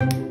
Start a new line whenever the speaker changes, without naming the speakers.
you